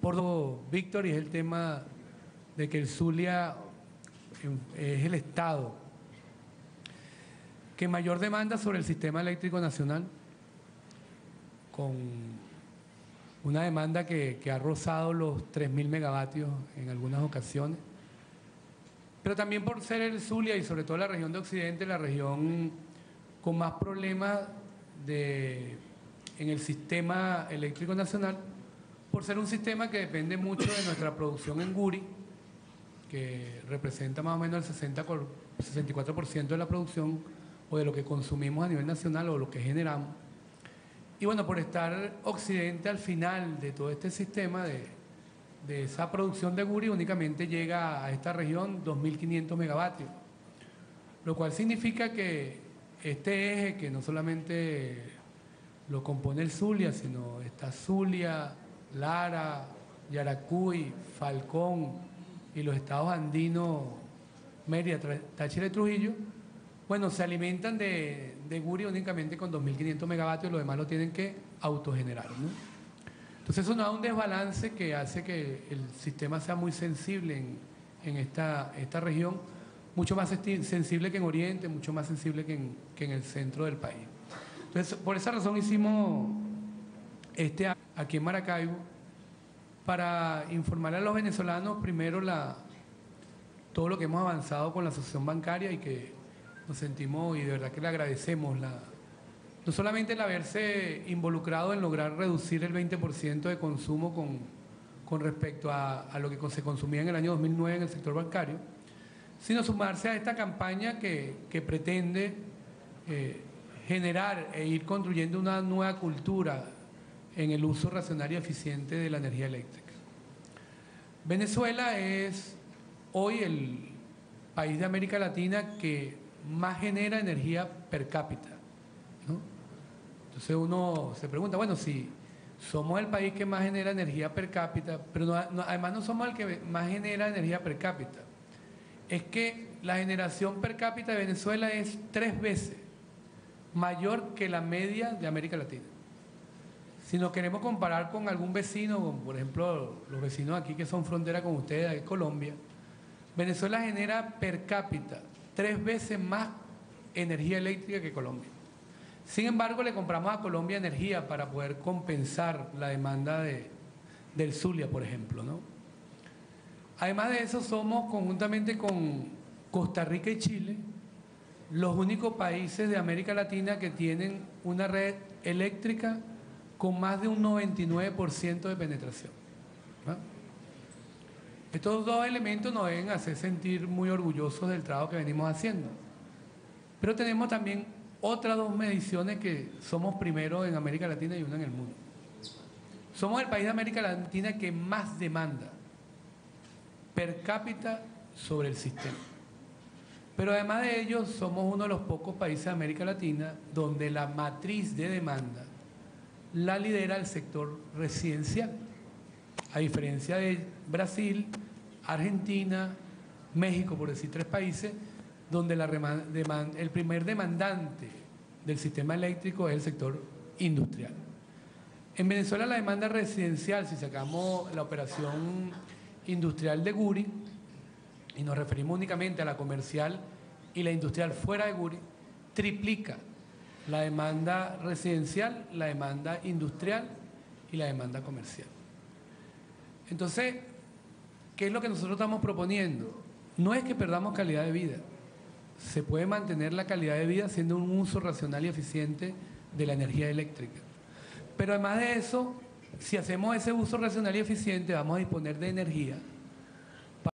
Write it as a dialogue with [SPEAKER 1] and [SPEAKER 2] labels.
[SPEAKER 1] por Víctor y es el tema de que el Zulia es el Estado. Que mayor demanda sobre el sistema eléctrico nacional, con una demanda que, ha rozado los 3.000 megavatios en algunas ocasiones, pero también por ser el Zulia y sobre todo la región de Occidente, la región con más problemas de, en el sistema eléctrico nacional, por ser un sistema que depende mucho de nuestra producción en Guri, que representa más o menos el 60, 64% de la producción o de lo que consumimos a nivel nacional o lo que generamos. Y bueno, por estar Occidente al final de todo este sistema de, de esa producción de Guri, únicamente llega a esta región 2.500 megavatios, lo cual significa que este eje, que no solamente lo compone el Zulia, sino está Zulia, Lara, Yaracuy, Falcón y los estados andinos, Mérida, Táchira y Trujillo, bueno, se alimentan de, de Guri únicamente con 2.500 megavatios, lo demás lo tienen que autogenerar. ¿no? Entonces eso nos da un desbalance que hace que el sistema sea muy sensible en, en esta, esta región, mucho más sensible que en Oriente, mucho más sensible que en, que en el centro del país. Entonces, por esa razón hicimos este aquí en Maracaibo para informar a los venezolanos primero la, todo lo que hemos avanzado con la asociación bancaria y que nos sentimos y de verdad que le agradecemos la, no solamente el haberse involucrado en lograr reducir el 20% de consumo con, con respecto a, a, lo que se consumía en el año 2009 en el sector bancario, sino sumarse a esta campaña que, que pretende eh, generar e ir construyendo una nueva cultura en el uso racional y eficiente de la energía eléctrica. Venezuela es hoy el país de América Latina que más genera energía per cápita. Entonces uno se pregunta, bueno, si somos el país que más genera energía per cápita, pero además no somos el que más genera energía per cápita, es que la generación per cápita de Venezuela es tres veces mayor que la media de América Latina. Si nos queremos comparar con algún vecino, por ejemplo los vecinos aquí que son frontera con ustedes, de Colombia, Venezuela genera per cápita tres veces más energía eléctrica que Colombia. Sin embargo, le compramos a Colombia energía para poder compensar la demanda de, del Zulia, por ejemplo. ¿no? Además de eso, somos conjuntamente con Costa Rica y Chile los únicos países de América Latina que tienen una red eléctrica con más de un 99% de penetración. Estos dos elementos nos deben hacer sentir muy orgullosos del trabajo que venimos haciendo. Pero tenemos también otras dos mediciones que somos primero en América Latina y una en el mundo. Somos el país de América Latina que más demanda per cápita sobre el sistema. Pero además de ello, somos uno de los pocos países de América Latina donde la matriz de demanda la lidera el sector residencial a diferencia de Brasil, Argentina, México, por decir tres países, donde el primer demandante del sistema eléctrico es el sector industrial. En Venezuela la demanda residencial, si sacamos la operación industrial de Guri, y nos referimos únicamente a la comercial y la industrial fuera de Guri, triplica la demanda residencial, la demanda industrial y la demanda comercial. Entonces, ¿qué es lo que nosotros estamos proponiendo? No es que perdamos calidad de vida. Se puede mantener la calidad de vida haciendo un uso racional y eficiente de la energía eléctrica. Pero además de eso, si hacemos ese uso racional y eficiente, vamos a disponer de energía